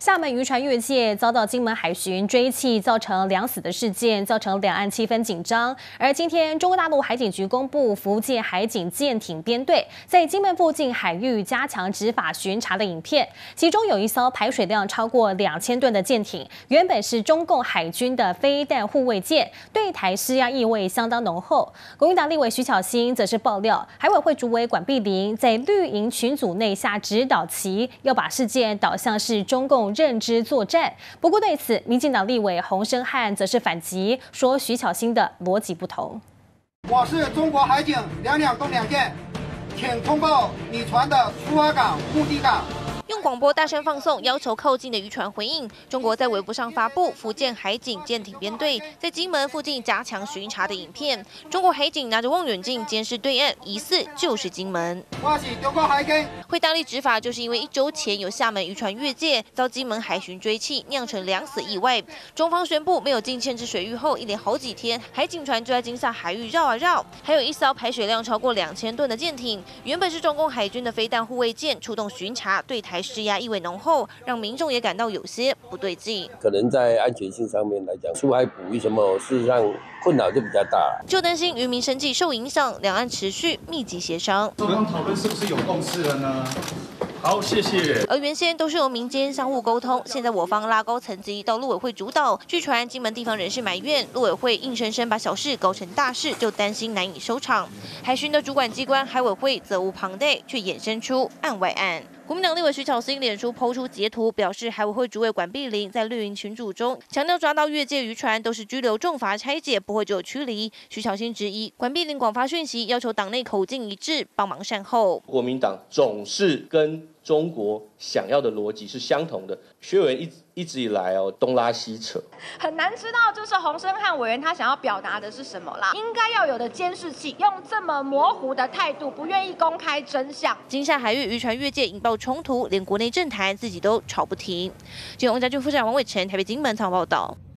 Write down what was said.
厦门渔船越界遭到金门海巡追缉，造成两死的事件，造成两岸气氛紧张。而今天，中国大陆海警局公布福建海警舰艇编队在金门附近海域加强执法巡查的影片，其中有一艘排水量超过两千吨的舰艇，原本是中共海军的飞弹护卫舰，对台施压意味相当浓厚。国民党立委徐巧芯则是爆料，海委会主委管碧玲在绿营群组内下指导棋，要把事件导向是中共。认知作战。不过对此，民进党立委洪生汉则是反击，说徐巧芯的逻辑不同。我是中国海警两两东两舰，请通报你船的出发港、目的港。广播大声放送，要求靠近的渔船回应。中国在微博上发布福建海警舰艇编队在金门附近加强巡查的影片。中国海警拿着望远镜监视对岸，疑似就是金门。我是中国海警。会大力执法，就是因为一周前有厦门渔船越界，遭金门海巡追缉，酿成两死意外。中方宣布没有进限制水域后，一连好几天，海警船就在金厦海域绕啊绕。还有一艘排水量超过两千吨的舰艇，原本是中共海军的飞弹护卫舰，出动巡查对台。施压意味浓厚，让民众也感到有些不对劲。可能在安全性上面来讲，出海捕鱼什么，事实上困扰就比较大。就担心渔民生计受影响，两岸持续密集协商。双方讨论是不是有共识了呢？好，谢谢。而原先都是由民间相互沟通，现在我方拉高层级到陆委会主导。据传，金门地方人士埋怨陆委会硬生生把小事搞成大事，就担心难以收场。海巡的主管机关海委会责无旁贷，却衍生出案外案。国民党立委徐巧芯脸书抛出截图，表示海委会主委管碧玲在绿营群组中强调，抓到越界渔船都是拘留、重罚、拆解，不会只有驱离。徐巧芯质疑管碧玲广发讯息，要求党内口径一致，帮忙善后。国民党总是跟中国想要的逻辑是相同的，学委员一一直以来哦东拉西扯，很难知道就是洪生汉委员他想要表达的是什么啦。应该要有的监视器，用这么模糊的态度，不愿意公开真相。金厦海域渔船越界引爆冲突，连国内政坛自己都吵不停。据王家军副市长王伟成台北金门场报道。